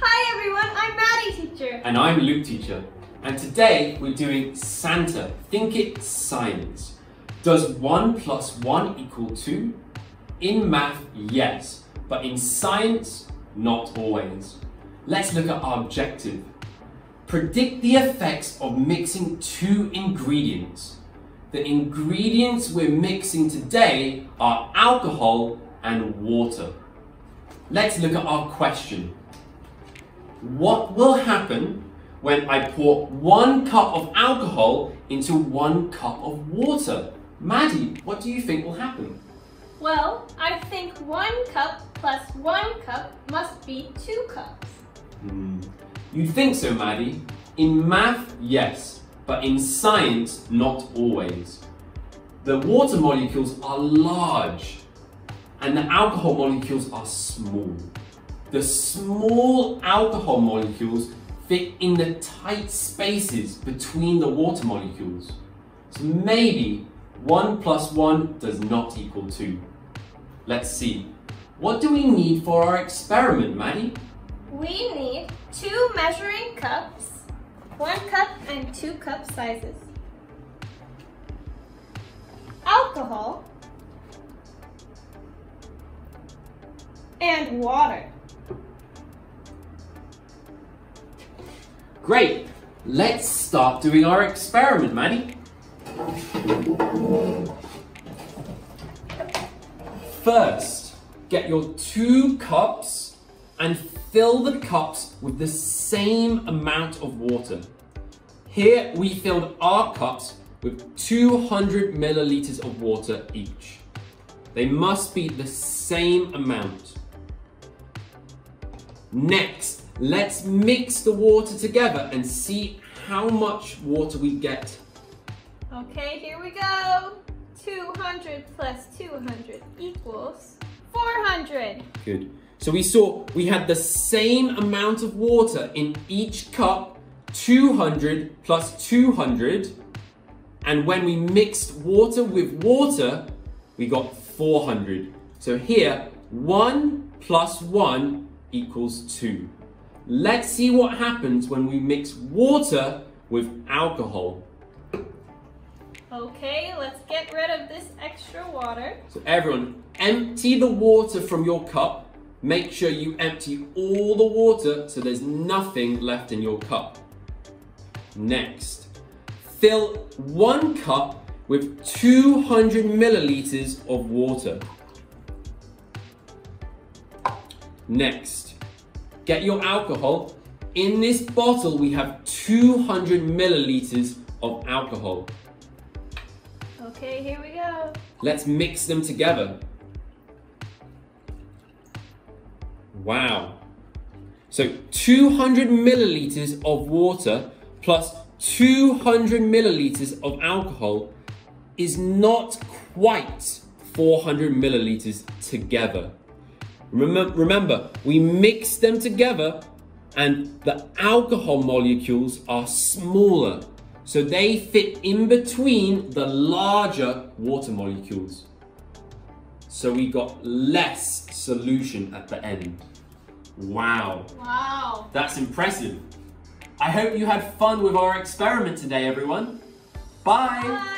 Hi everyone, I'm Maddie teacher. And I'm Luke teacher. And today we're doing Santap, think it science. Does one plus one equal two? In math, yes, but in science, not always. Let's look at our objective. Predict the effects of mixing two ingredients. The ingredients we're mixing today are alcohol and water. Let's look at our question. What will happen when I pour one cup of alcohol into one cup of water? Maddie, what do you think will happen? Well, I think one cup plus one cup must be two cups. Hmm. You'd think so, Maddie. In math, yes, but in science, not always. The water molecules are large and the alcohol molecules are small. The small alcohol molecules fit in the tight spaces between the water molecules. So maybe 1 plus 1 does not equal 2. Let's see. What do we need for our experiment, Maddie? We need two measuring cups, one cup and two cup sizes. Alcohol and water. Great! Let's start doing our experiment, Maddie. First, get your two cups and fill the cups with the same amount of water. Here we filled our cups with 200 milliliters of water each. They must be the same amount. Next, let's mix the water together and see how much water we get. Okay, here we go. 200 plus 200 equals 400. Good. So we saw we had the same amount of water in each cup, 200 plus 200. And when we mixed water with water, we got 400. So here, 1 plus 1 equals 2. Let's see what happens when we mix water with alcohol. Okay, let's get rid of this extra water. So everyone, empty the water from your cup. Make sure you empty all the water so there's nothing left in your cup. Next, fill one cup with 200 milliliters of water. Next, get your alcohol. In this bottle, we have 200 milliliters of alcohol. Okay, here we go. Let's mix them together. Wow. So 200 milliliters of water plus 200 milliliters of alcohol is not quite 400 milliliters together. Remember, remember, we mix them together and the alcohol molecules are smaller. So they fit in between the larger water molecules. So we got less solution at the end. Wow, Wow. that's impressive. I hope you had fun with our experiment today, everyone. Bye. Bye.